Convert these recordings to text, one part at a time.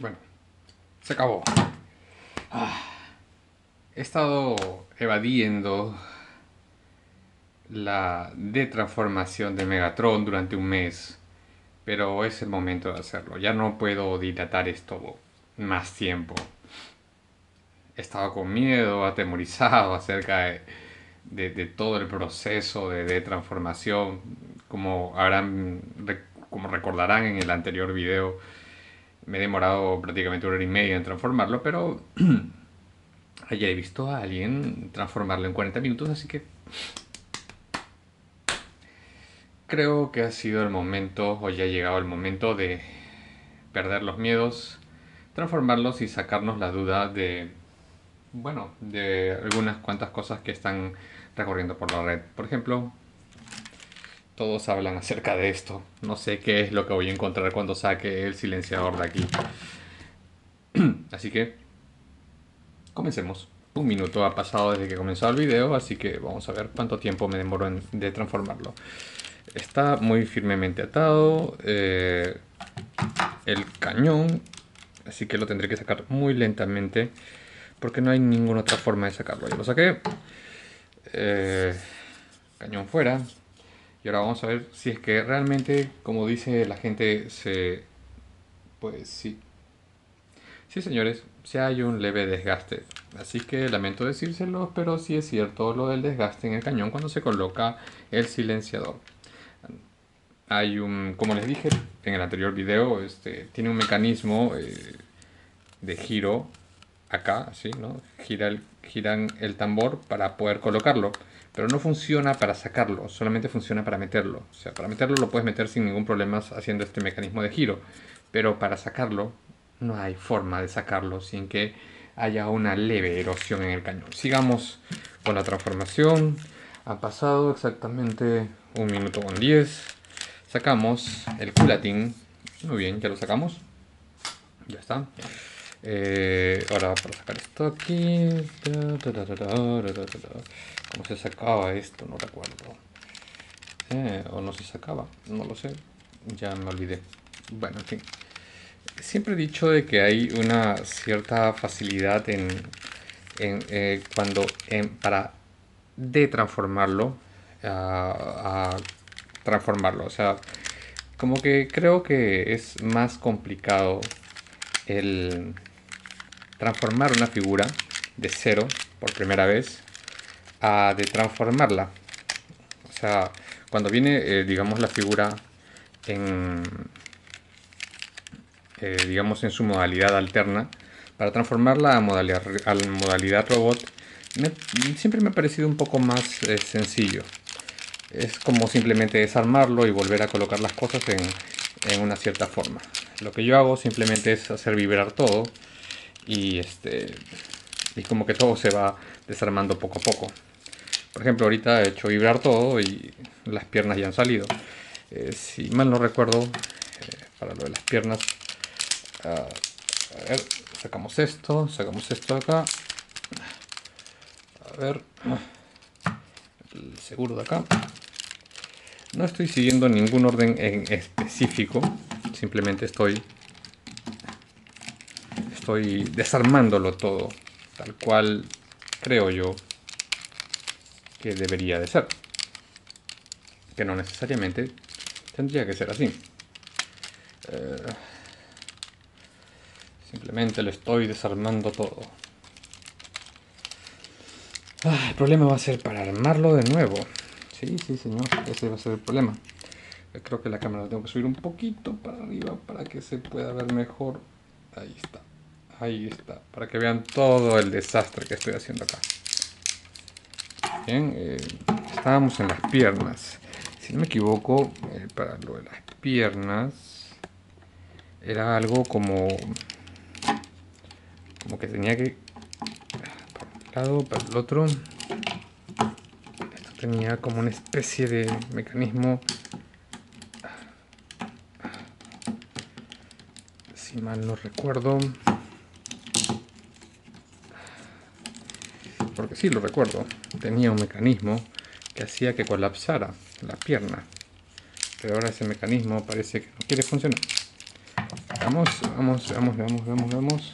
Bueno, se acabó. Ah, he estado evadiendo la detransformación de Megatron durante un mes, pero es el momento de hacerlo. Ya no puedo dilatar esto más tiempo. He estado con miedo, atemorizado acerca de, todo el proceso de, de transformación. Como, habrán, como recordarán en el anterior video, me he demorado prácticamente una hora y media en transformarlo, pero ayer he visto a alguien transformarlo en 40 minutos, así que creo que ha sido el momento, o ya ha llegado el momento de perder los miedos, transformarlos y sacarnos la duda de, bueno, de algunas cuantas cosas que están recorriendo por la red. Por ejemplo, todos hablan acerca de esto. No sé qué es lo que voy a encontrar cuando saque el silenciador de aquí. Así que, comencemos. Un minuto ha pasado desde que comenzó el video, así que vamos a ver cuánto tiempo me demoro en, de transformarlo. Está muy firmemente atado eh, el cañón, así que lo tendré que sacar muy lentamente porque no hay ninguna otra forma de sacarlo. Ya lo saqué. Eh, cañón fuera, y ahora vamos a ver si es que realmente, como dice la gente, se... Pues sí. Sí, señores, si hay un leve desgaste. Así que lamento decírselo, pero sí es cierto lo del desgaste en el cañón cuando se coloca el silenciador. Hay un, como les dije en el anterior video, este, tiene un mecanismo eh, de giro acá, así, ¿no? Gira giran el tambor para poder colocarlo pero no funciona para sacarlo, solamente funciona para meterlo. O sea, para meterlo lo puedes meter sin ningún problema haciendo este mecanismo de giro, pero para sacarlo no hay forma de sacarlo sin que haya una leve erosión en el cañón. Sigamos con la transformación. Ha pasado exactamente un minuto con 10. Sacamos el culatín. Muy bien, ya lo sacamos. Ya está. Eh, ahora para sacar esto aquí. ¿Cómo se sacaba esto? No recuerdo. Eh, o no se sacaba, no lo sé. Ya me olvidé. Bueno, en fin. Siempre he dicho de que hay una cierta facilidad en, eh, cuando para de transformarlo a transformarlo. O sea, como que creo que es más complicado el transformar una figura de cero por primera vez a de transformarla. O sea, cuando viene, eh, digamos, la figura en, eh, digamos, en su modalidad alterna, para transformarla a modalidad, a modalidad robot, siempre me ha parecido un poco más eh, sencillo. Es como simplemente desarmarlo y volver a colocar las cosas en, en una cierta forma. Lo que yo hago simplemente es hacer vibrar todo y este y como que todo se va desarmando poco a poco. Por ejemplo, ahorita he hecho vibrar todo y las piernas ya han salido. Eh, si mal no recuerdo, eh, para lo de las piernas, ah, a ver, sacamos esto, sacamos esto de acá. A ver, el seguro de acá. No estoy siguiendo ningún orden en específico, simplemente estoy estoy desarmándolo todo, tal cual creo yo que debería de ser. Que no necesariamente tendría que ser así. Eh, simplemente lo estoy desarmando todo. Ah, el problema va a ser para armarlo de nuevo. Sí, sí, señor. Ese va a ser el problema. Creo que la cámara la tengo que subir un poquito para arriba para que se pueda ver mejor. Ahí está. Ahí está. Para que vean todo el desastre que estoy haciendo acá. Bien, eh, estábamos en las piernas. Si no me equivoco, eh, para lo de las piernas era algo como como que tenía que para un lado, para el otro. Esto tenía como una especie de mecanismo si mal no recuerdo porque sí lo recuerdo, tenía un mecanismo que hacía que colapsara la pierna. Pero ahora ese mecanismo parece que no quiere funcionar. Vamos, vamos, vamos, vamos, vamos, vamos.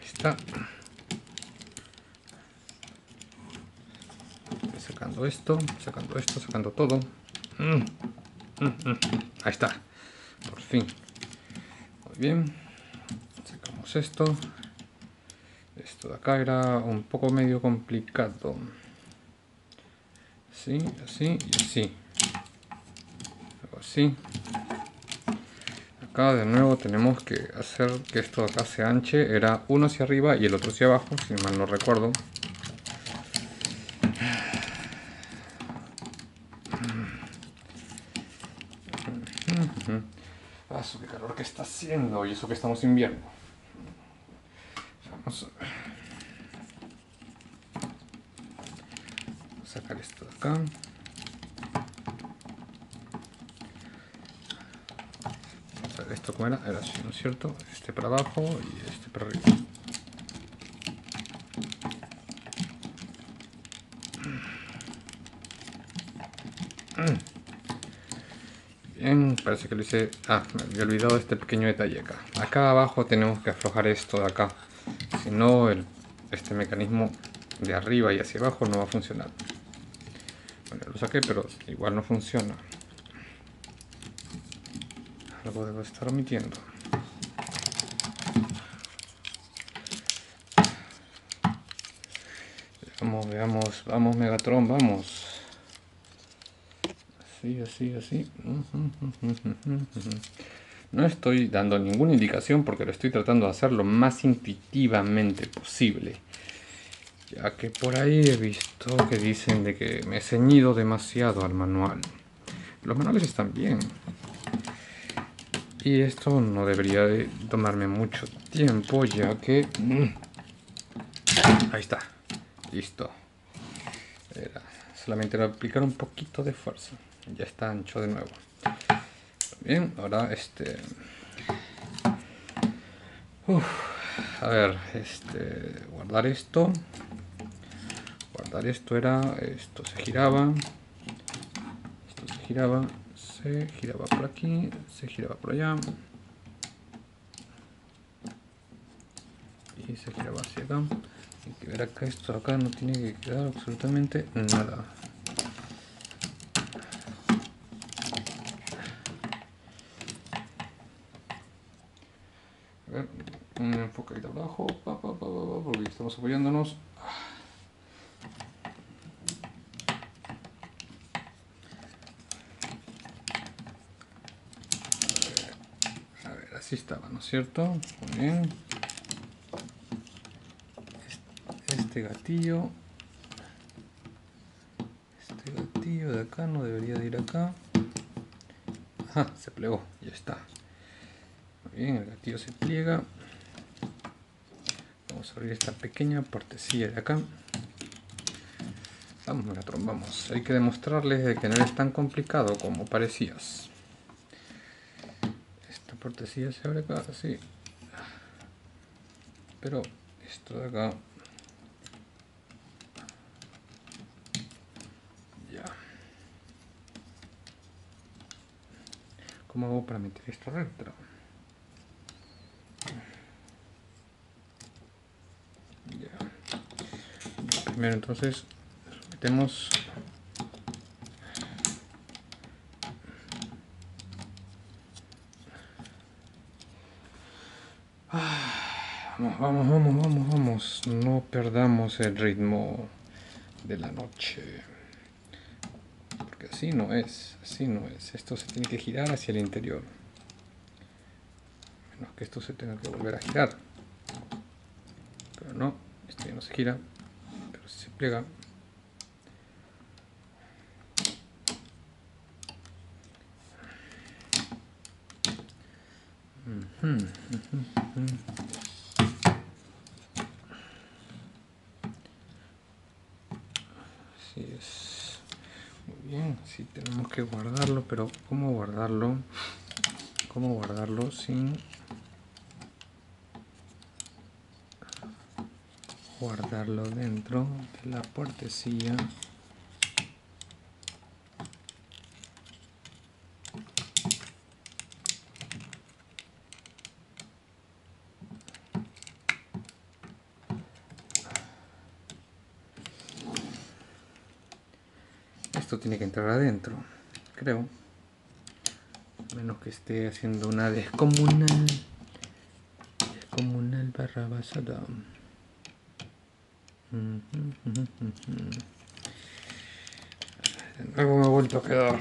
Ahí está. Sacando esto, sacando esto, sacando todo. Mm, mm, mm. Ahí está. Por fin. Muy bien. Esto. Esto de acá era un poco medio complicado. Así, así y así. Luego así. Acá de nuevo tenemos que hacer que esto de acá se anche. Era uno hacia arriba y el otro hacia abajo, si mal no recuerdo. Ah, qué calor que está haciendo y eso que estamos invierno. Vamos a sacar esto de acá. Esto como era, era así, ¿no cierto? Este para abajo y este para arriba. Bien, parece que lo hice... Ah, me había olvidado este pequeño detalle acá. Acá abajo tenemos que aflojar esto de acá. Si no, el, este mecanismo de arriba y hacia abajo no va a funcionar. Bueno, lo saqué, pero igual no funciona. Algo debo estar omitiendo. Vamos, veamos, vamos Megatron, vamos. Así, así, así. No estoy dando ninguna indicación porque lo estoy tratando de hacer lo más intuitivamente posible. Ya que por ahí he visto que dicen de que me he ceñido demasiado al manual. Los manuales están bien. Y esto no debería de tomarme mucho tiempo ya que... Mm, ahí está. Listo. Solamente era aplicar un poquito de fuerza. Ya está ancho de nuevo. Bien, ahora este... a ver, este... Guardar esto. Guardar esto era... Esto se giraba. Esto se giraba. Se giraba por aquí. Se giraba por allá. Y se giraba hacia acá. Hay que ver acá, esto acá no tiene que quedar absolutamente nada. un enfocadito abajo, porque estamos apoyándonos. A ver, así estaba, ¿no es cierto? Muy bien. Este gatillo. Este gatillo de acá no debería de ir acá. Ajá, se plegó, ya está. Muy bien, el gatillo se pliega abrir esta pequeña portecilla de acá vamos vamos hay que demostrarles de que no es tan complicado como parecías esta portecilla se abre acá así pero esto de acá ya ¿cómo hago para meter esto dentro? primero entonces metemos. Vamos, vamos, vamos, vamos, vamos, no perdamos el ritmo de la noche así no es, así no es. Esto se tiene que girar hacia el interior. Menos que esto se tenga que volver a girar. Pero no, esto ya no se gira se pliega. Así que guardarlo, pero ¿cómo guardarlo? ¿Cómo guardarlo sin guardarlo dentro de la puertecilla? tiene que entrar adentro creo. Menos que esté haciendo una descomunal. Descomunal barra basada. Nuevo me he vuelto a quedar.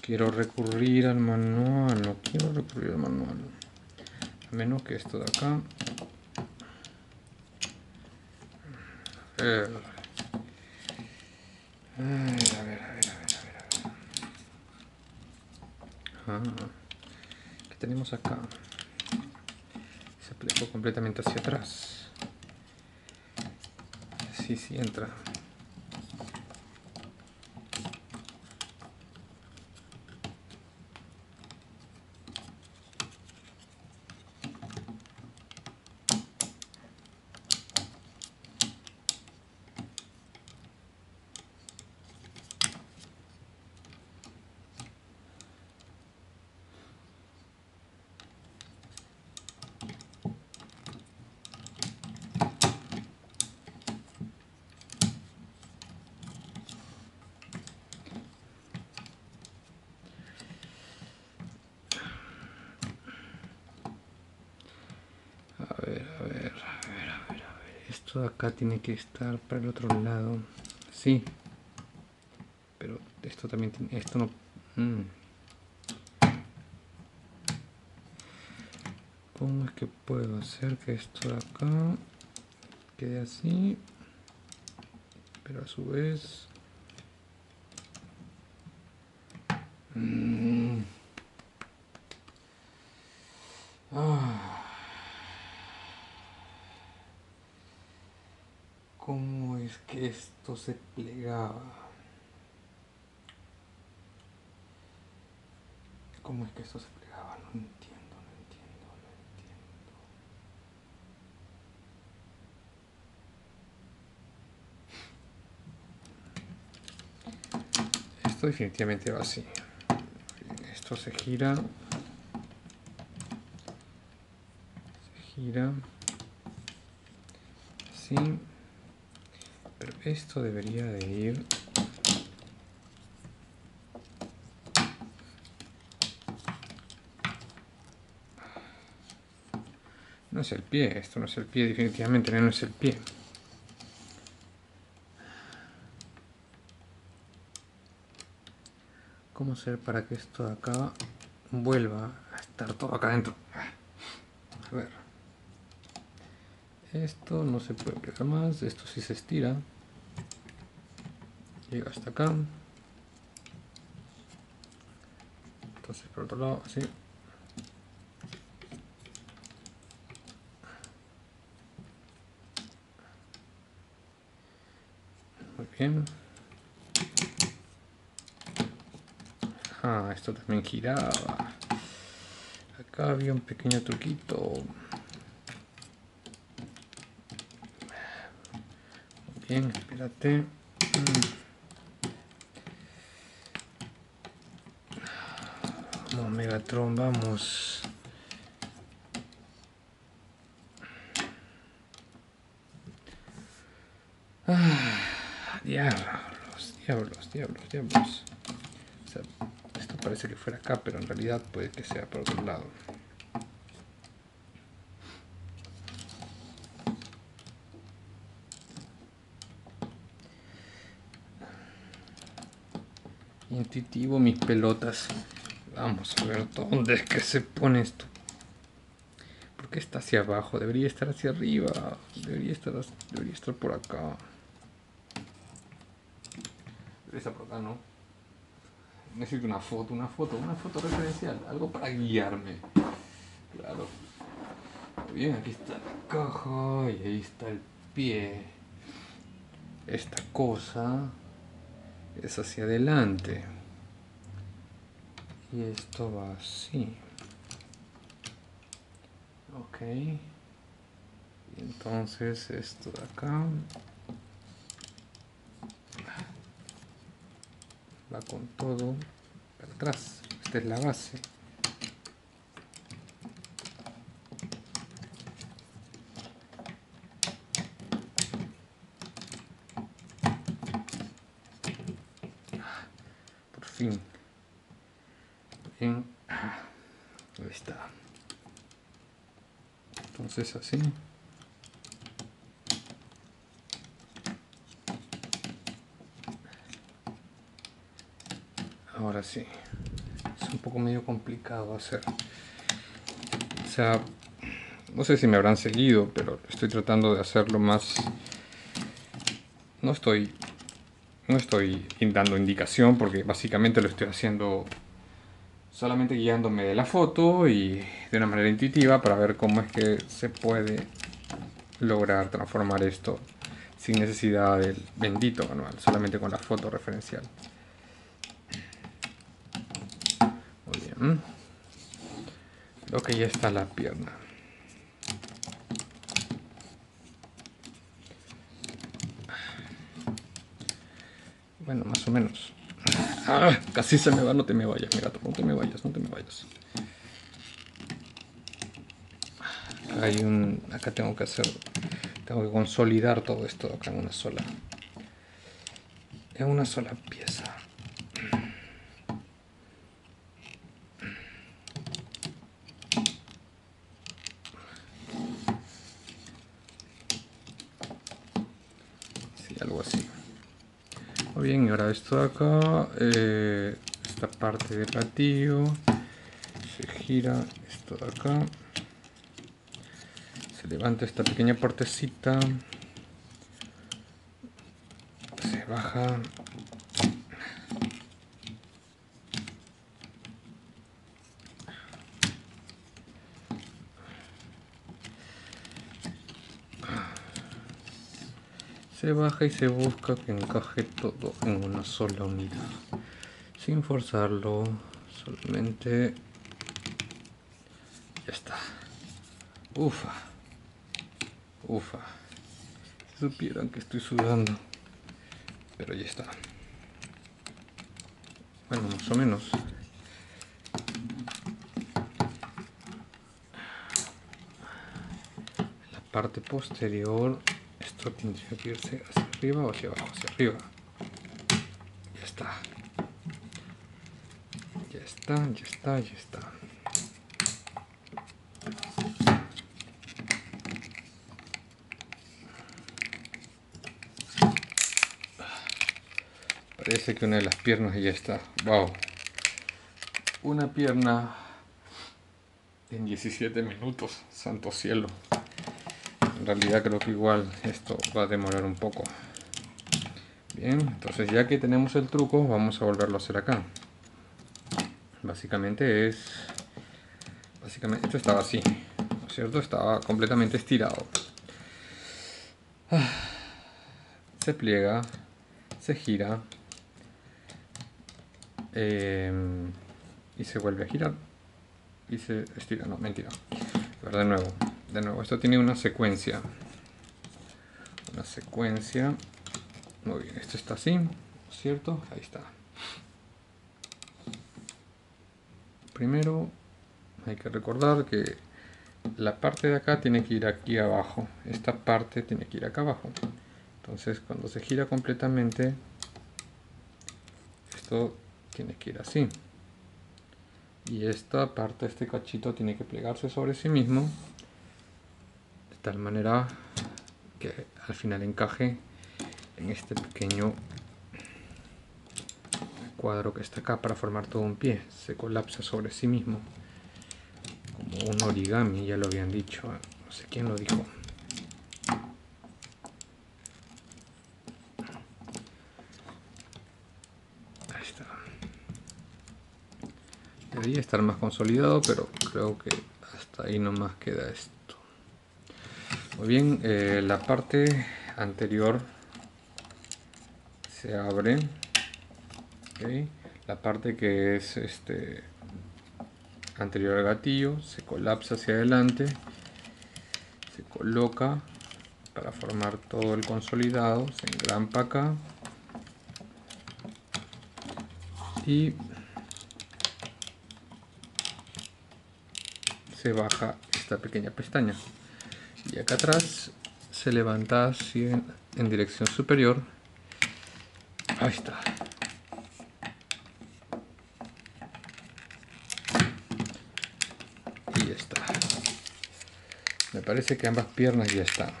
Quiero recurrir al manual, no quiero recurrir al manual. A menos que esto de acá. A ver, a ver, a ver, a ver, a ver. Ah, ¿Qué tenemos acá? Se aplicó completamente hacia atrás. Sí, sí entra. Esto de acá tiene que estar para el otro lado. Sí. Pero esto también tiene... Esto no... Mm. ¿Cómo es que puedo hacer que esto de acá quede así? Pero a su vez... ¿Cómo es que esto se plegaba? ¿Cómo es que esto se plegaba? No entiendo, no entiendo, no entiendo. Esto definitivamente va así. Esto se gira. Se gira. Así esto debería de ir no es el pie, esto no es el pie definitivamente, no es el pie. ¿cómo hacer para que esto de acá vuelva a estar todo acá adentro? a ver. Esto no se puede plegar más esto sí se estira llega hasta acá. Entonces por otro lado así. Muy bien. Ah esto también giraba. Acá había un pequeño truquito. Bien, espérate. Vamos, Megatron, vamos. Ah, diablos, diablos, diablos, diablos. esto parece que fuera acá, pero en realidad puede que sea por otro lado. intuitivo mis pelotas. Vamos a ver dónde es que se pone esto. ¿Por qué está hacia abajo? Debería estar hacia arriba. Debería estar, debería estar por acá. Debería estar por acá, ¿no? Necesito una foto, una foto, una foto referencial. Algo para guiarme. Claro. Bien, aquí está la caja y ahí está el pie. Esta cosa es hacia adelante y esto va así. Ok. Y entonces esto de acá. Va con todo para atrás. Esta es la base fin. Bien. Ahí está. Entonces así. Ahora sí. Es un poco medio complicado hacer. O sea, no sé si me habrán seguido, pero estoy tratando de hacerlo más... No estoy... No estoy dando indicación porque básicamente lo estoy haciendo solamente guiándome de la foto y de una manera intuitiva para ver cómo es que se puede lograr transformar esto sin necesidad del bendito manual, solamente con la foto referencial. Muy bien. Creo que ya está la pierna. Bueno, más o menos. Ah, casi se me va, no te me vayas, mi gato, no te me vayas, no te me vayas. Hay un. Acá tengo que hacer. Tengo que consolidar todo esto acá en una sola. En una sola pieza. bien y ahora esto de acá eh, esta parte del gatillo se gira esto de acá se levanta esta pequeña portecita se baja. Se baja y se busca que encaje todo en una sola unidad sin forzarlo solamente ya está. Ufa ufa si supieran que estoy sudando pero ya está bueno más o menos la parte posterior esto tendría que irse hacia arriba o hacia abajo, hacia arriba. Ya está. Ya está, ya está, ya está. Que una de las piernas ya está. Wow. Una pierna en 17 minutos. Santo cielo en realidad creo que igual esto va a demorar un poco bien entonces ya que tenemos el truco vamos a volverlo a hacer acá básicamente es básicamente esto estaba así ¿no es cierto? estaba completamente estirado se pliega se gira em, y se vuelve a girar y se estira, no, mentira de nuevo de nuevo, esto tiene una secuencia. Una secuencia. Muy bien, esto está así, ¿cierto? Ahí está. Primero hay que recordar que la parte de acá tiene que ir aquí abajo. Esta parte tiene que ir acá abajo. Entonces cuando se gira completamente, esto tiene que ir así. Y esta parte, este cachito, tiene que plegarse sobre sí mismo tal manera que al final encaje en este pequeño cuadro que está acá para formar todo un pie se colapsa sobre sí mismo como un origami ya lo habían dicho no sé quién lo dijo ahí está estar más consolidado pero creo que hasta ahí nomás queda esto muy bien, eh, la parte anterior se abre. La parte que es este anterior al gatillo se colapsa hacia adelante, se coloca para formar todo el consolidado, se engrampa acá y se baja esta pequeña pestaña. Y acá atrás se levanta así en, dirección superior. Ahí está. Y ya está. Me parece que ambas piernas ya están.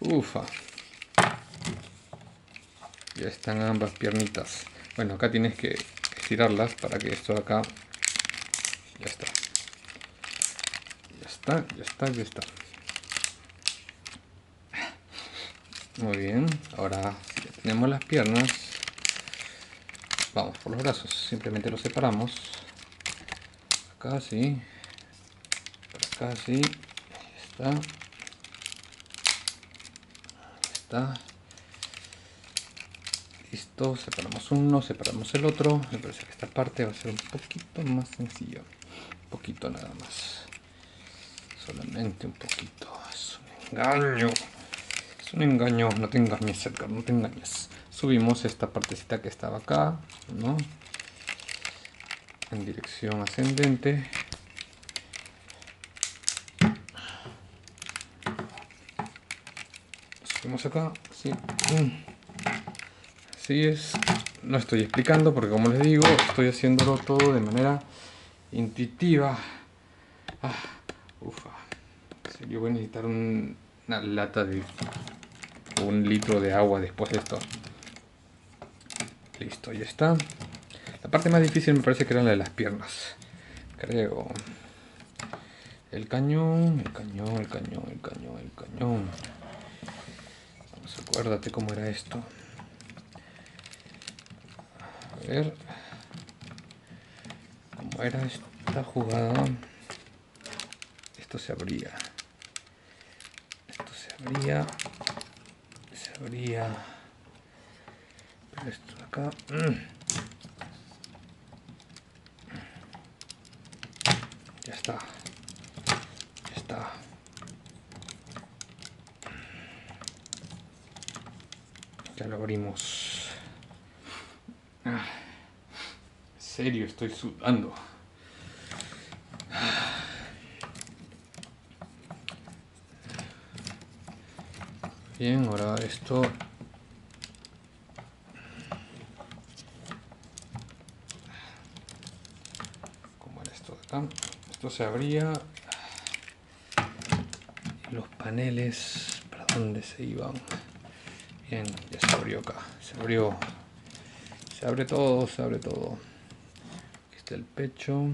Ufa. Ya están ambas piernitas. Bueno acá tienes que estirarlas para que esto acá está, ya está, ya está. Muy bien. Ahora ya tenemos las piernas. Vamos por los brazos. Simplemente los separamos. Acá sí. Acá sí. Está. Ahí está. Listo, separamos uno, separamos el otro. Me parece que esta parte va a ser un poquito más sencilla. Un poquito nada más. Solamente un poquito. Es un engaño. Es un engaño. No te engañes, Edgar, no te engañes. Subimos esta partecita que estaba acá, ¿no? En dirección ascendente. Subimos acá, sí. Así es, no estoy explicando porque como les digo, estoy haciéndolo todo de manera intuitiva. Ah. Yo voy a necesitar una lata de un litro de agua después de esto. Listo, ya está. La parte más difícil me parece que era la de las piernas. Creo. El cañón, el cañón, el cañón, el cañón, el cañón. Vamos, acuérdate cómo era esto ver cómo era esta jugada. Esto se abría. Esto se abría. Se abría. Pero esto de acá. Mm. Ya está. Ya está. Ya lo abrimos. serio, estoy sudando. Bien, ahora esto... ¿Cómo era esto de acá? Esto se abría. los paneles, ¿para dónde se iban? Bien, ya se abrió acá. Se abrió. Se abre todo, se abre todo el pecho.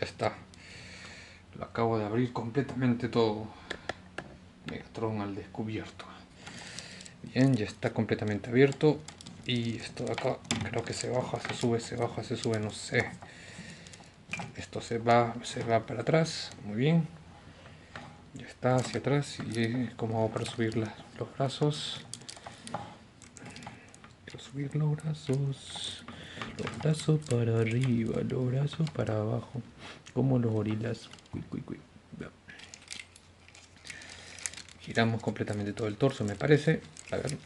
Ya está. Lo acabo de abrir completamente todo. Megatron al descubierto. Bien, ya está completamente abierto. Y esto de acá creo que se baja, se sube, se baja, se sube, no sé. Esto se va, se va para atrás. Muy bien ya está hacia atrás y como hago para subir los brazos quiero subir los brazos los brazos para arriba los brazos para abajo como los gorilas completamente todo el torso me parece. A ver.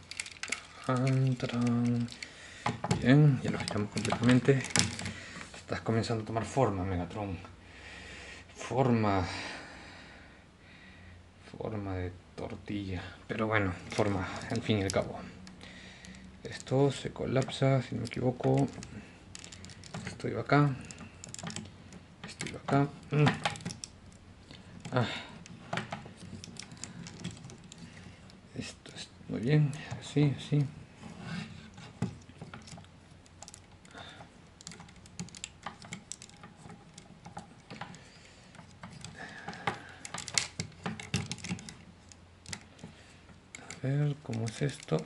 Bien ya lo giramos completamente. Estás comenzando a tomar forma Megatron. Forma. Forma de tortilla. Pero bueno forma al fin y al cabo. Esto se colapsa si no me equivoco. Estoy acá. Estoy acá. Mm. ah. esto es muy bien así así ver cómo es esto.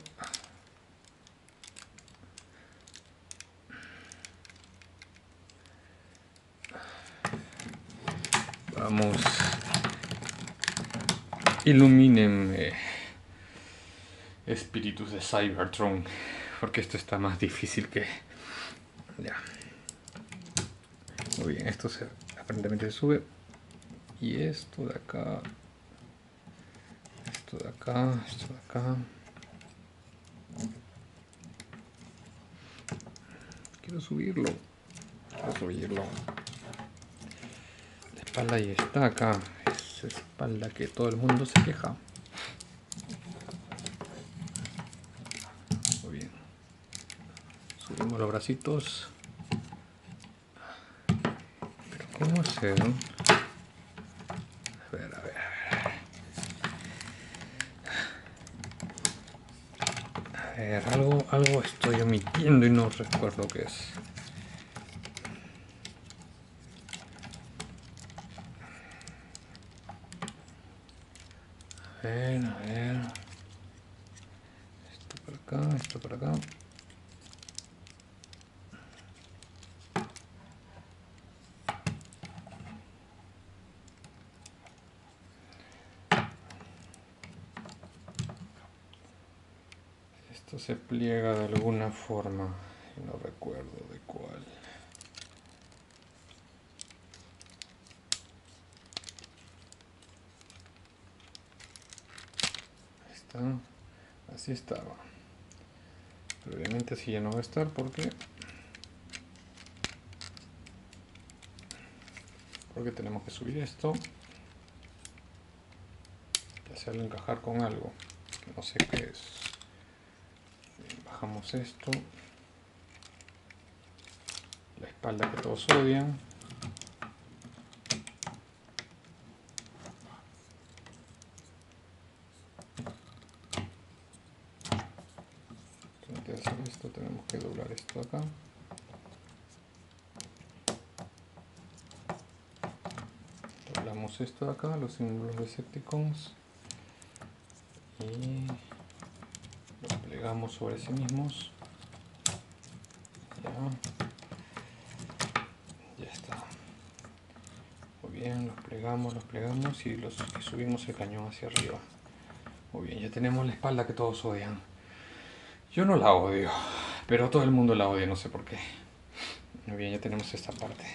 Vamos. Ilumínenme. Espíritus de Cybertron. Porque esto está más difícil que... Ya. Muy bien, esto se, aparentemente se sube. Y esto de acá esto de acá, esto de acá. Quiero subirlo. Quiero subirlo. La espalda y está acá. Esa espalda que todo el mundo se queja. Muy bien. Los bracitos. Pero ¿cómo hacer? A ver, a ver, a ver. Algo, algo estoy omitiendo y no recuerdo qué es. A ver, a ver. Esto por acá, esto por acá. Esto se pliega de alguna forma y no recuerdo de cuál. Ahí está. Así estaba. Pero obviamente así ya no va a estar porque porque tenemos que subir esto y hacerlo encajar con algo no sé qué es bajamos esto. La espalda que todos odian. Antes esto tenemos que doblar esto acá. Doblamos esto de acá los símbolos de Decepticons y los sobre sí mismos. Ya, está. Muy bien los plegamos los plegamos y los subimos el cañón hacia arriba. Muy bien ya tenemos la espalda que todos odian. Yo no la odio pero todo el mundo la odia no sé por qué. Muy bien ya tenemos esta parte.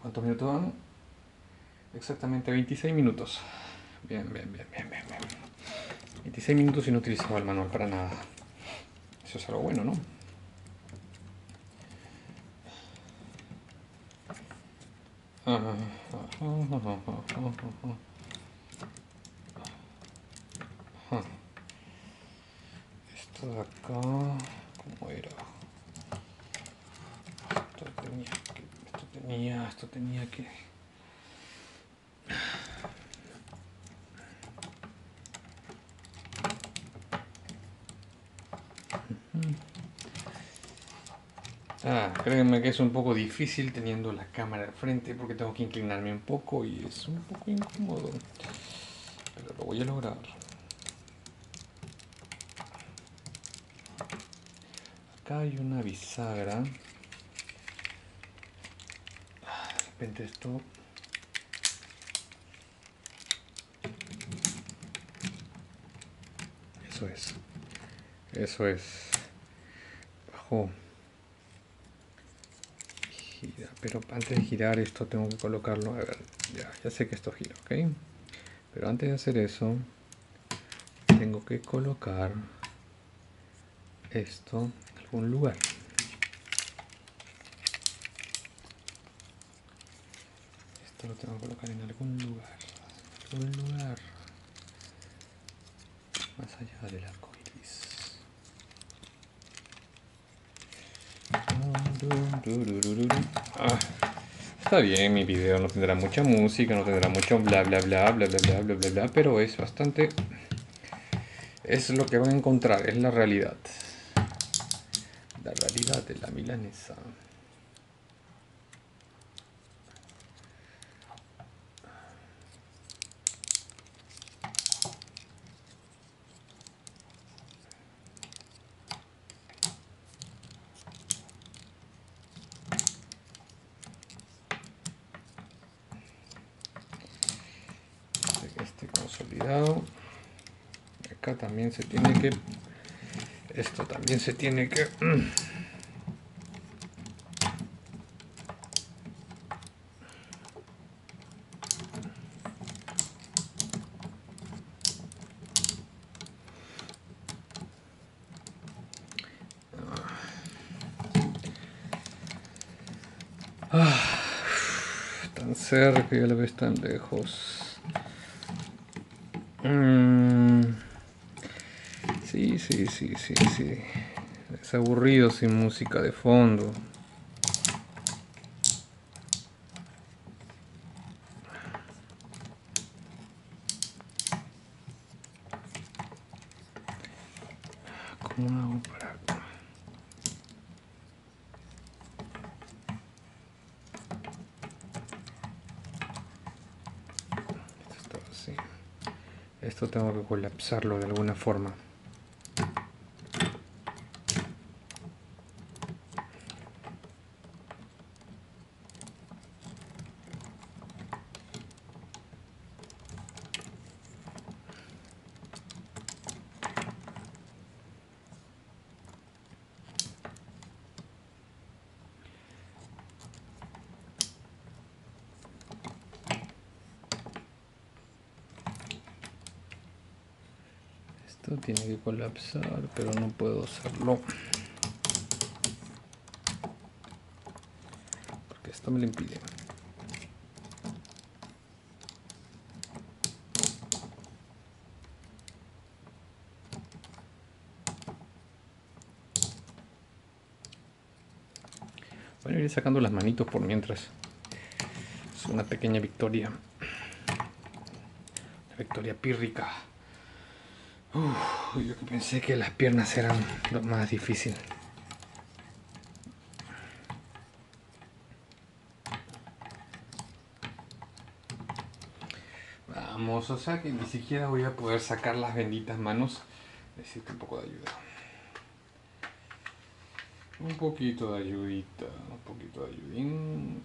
¿cuántos minutos van? exactamente 26 minutos. Bien bien bien, bien. 26 minutos y no utilizaba el manual para nada. Eso es algo bueno, ¿no? Esto de acá, ¿cómo era? Esto tenía que, esto tenía, esto tenía que... Ah, créanme que es un poco difícil teniendo la cámara al frente porque tengo que inclinarme un poco y es un poco incómodo. Pero lo voy a lograr. Acá hay una bisagra. Ah, de repente esto Eso es. Eso es. Bajo pero antes de girar esto tengo que colocarlo, a ver, ya, ya sé que esto gira, ok, pero antes de hacer eso tengo que colocar esto en algún lugar. Esto lo tengo que colocar en algún lugar, algún lugar más allá del arco iris. Ah, está bien, mi video no tendrá mucha música, no tendrá mucho bla bla bla bla bla bla bla bla bla, pero es bastante... Es lo que van a encontrar, es la realidad. La realidad de la milanesa. Acá también se tiene que esto también se tiene que ah, tan cerca y a la vez tan lejos Mm. Sí, sí, sí, sí, sí. Es aburrido sin música de fondo. ¿Cómo hago para Esto está así. Esto tengo que colapsarlo de alguna forma. Esto tiene que colapsar, pero no puedo hacerlo. Porque esto me lo impide. Bueno, iré sacando las manitos por mientras. Es una pequeña victoria. Una victoria pírrica. Uf, yo que pensé que las piernas eran lo más difícil. Vamos, o sea que ni siquiera voy a poder sacar las benditas manos. Necesito un poco de ayuda. Un poquito de ayudita, un poquito de ayudín. Un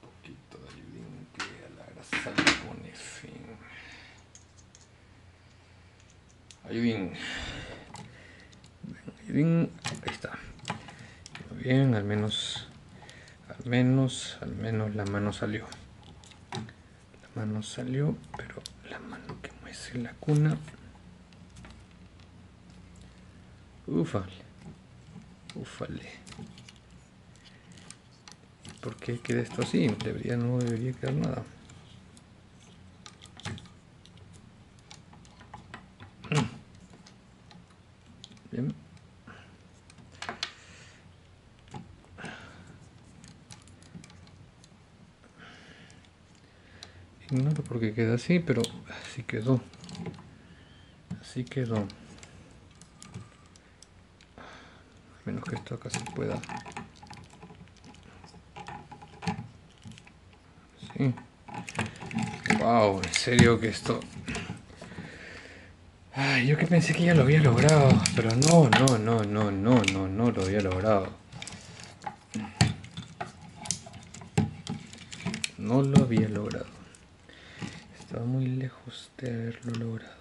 poquito de ayudín que a la grasa le pone fin. Ayudín. Ayudín. Ahí está. Bien, al menos. Al menos, al menos la mano salió. La mano salió, pero la mano que muece la cuna. Ufale. Ufale. ¿Por qué queda esto así? Debería, no debería quedar nada. Bien. Ignoro por qué queda así, pero así quedó. Así quedó. A menos que esto acá se pueda. Sí. Wow, en serio que esto. Ay, yo que pensé que ya lo había logrado, pero no, no, no, no, no, no, no lo había logrado. No lo había logrado. Estaba muy lejos de haberlo logrado.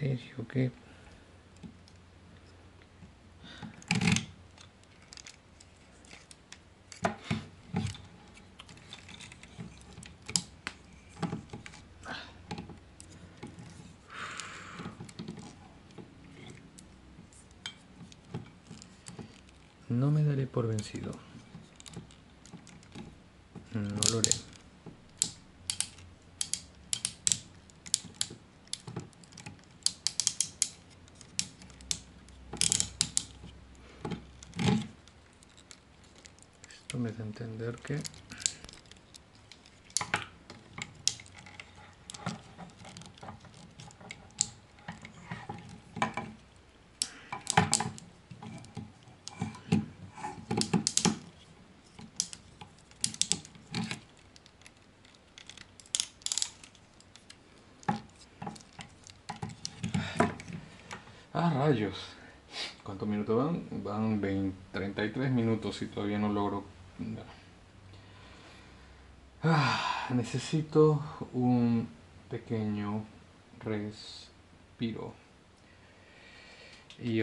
¿En serio que No me daré por vencido. No lo haré. Esto me da a entender que Ah, rayos. ¿Cuántos minutos van? Van 20, 33 minutos y todavía no logro. Ah, necesito un pequeño respiro. Y